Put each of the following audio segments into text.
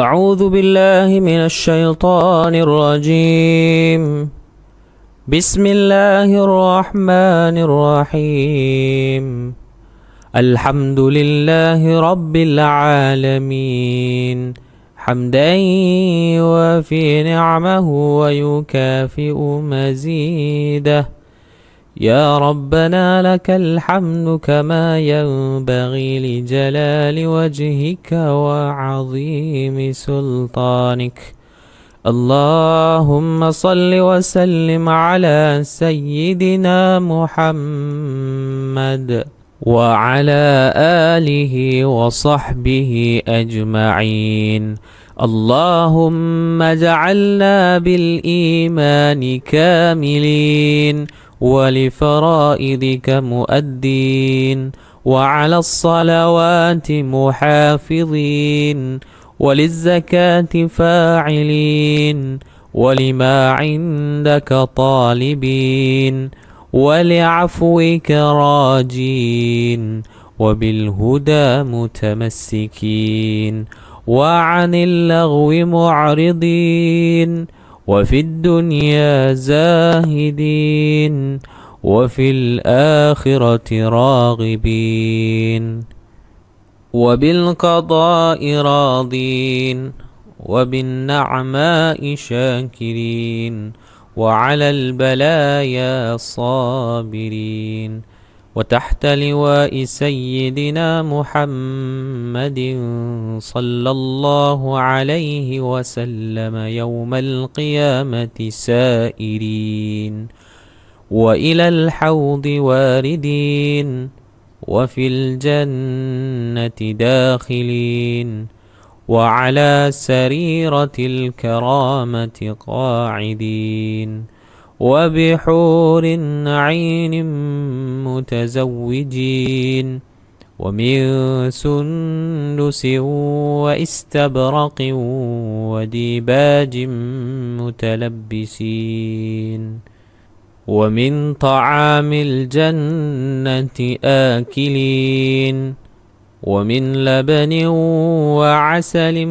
أعوذ بالله من الشيطان الرجيم. بسم الله الرحمن الرحيم. الحمد لله رب العالمين. حمدا يوافي نعمه ويكافئ مزيده. يا ربنا لك الحمد كما ينبغي لجلال وجهك وعظيم سلطانك. اللهم صل وسلم على سيدنا محمد وعلى اله وصحبه اجمعين. اللهم اجعلنا بالايمان كاملين. ولفرائضك مؤدين وعلى الصلوات محافظين وللزكاة فاعلين ولما عندك طالبين ولعفوك راجين وبالهدى متمسكين وعن اللغو معرضين وفي الدنيا زاهدين وفي الآخرة راغبين وبالقضاء راضين وبالنعماء شاكرين وعلى البلايا صابرين وتحت لواء سيدنا محمد صلى الله عليه وسلم يوم القيامة سائرين وإلى الحوض واردين وفي الجنة داخلين وعلى سريرة الكرامة قاعدين وبحور عين متزوجين ومن سندس واستبرق وديباج متلبسين ومن طعام الجنة آكلين ومن لبن وعسل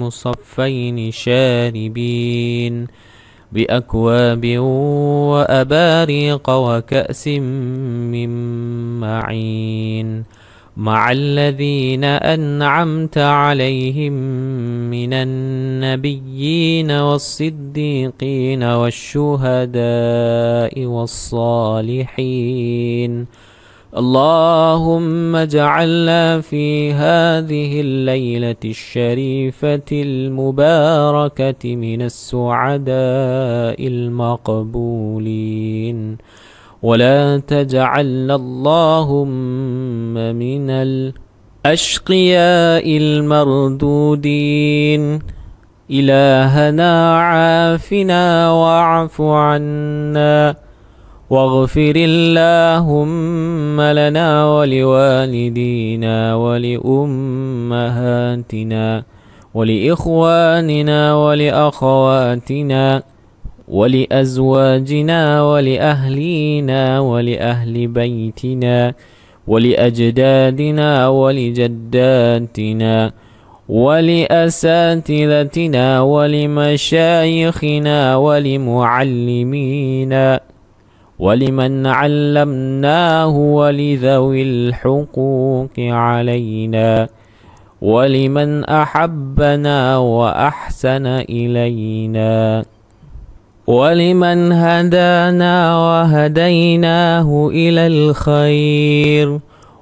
مصفين شاربين بأكواب وأباريق وكأس من معين مع الذين أنعمت عليهم من النبيين والصديقين والشهداء والصالحين اللهم اجعلنا في هذه الليلة الشريفة المباركة من السعداء المقبولين. ولا تجعلنا اللهم من الأشقياء المردودين. إلهنا عافنا واعف عنا. واغفر اللهم لنا ولوالدينا ولأمهاتنا ولإخواننا ولأخواتنا ولأزواجنا ولأهلينا ولأهل بيتنا ولأجدادنا ولجداتنا ولأساتذتنا ولمشايخنا ولمعلمينا ولمن علمناه ولذوي الحقوق علينا ولمن احبنا واحسن الينا ولمن هدانا وهديناه إلى الخير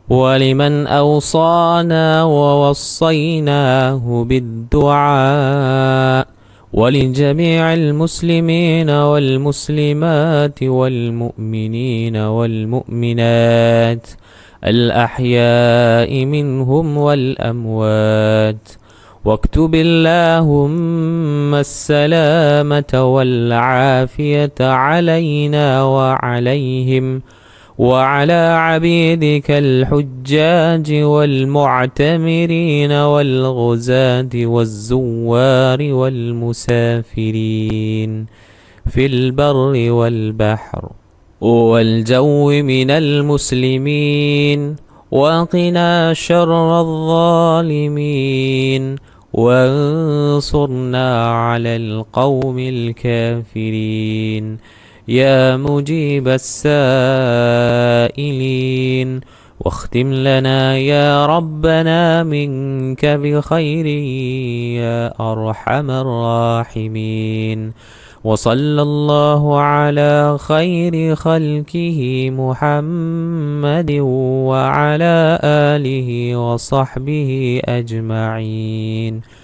ولمن اوصانا ووصيناه بالدعاء ولجميع المسلمين والمسلمات والمؤمنين والمؤمنات الأحياء منهم والأموات. واكتب اللهم السلامة والعافية علينا وعليهم وعلى عبيدك الحجاج والمعتمرين والغزاة والزوار والمسافرين في البر والبحر والجو من المسلمين وقنا شر الظالمين وانصرنا على القوم الكافرين يا مجيب السائلين واختم لنا يا ربنا منك بخير يا أرحم الراحمين. وصلى الله على خير خلقه محمد وعلى آله وصحبه أجمعين.